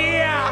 yeah!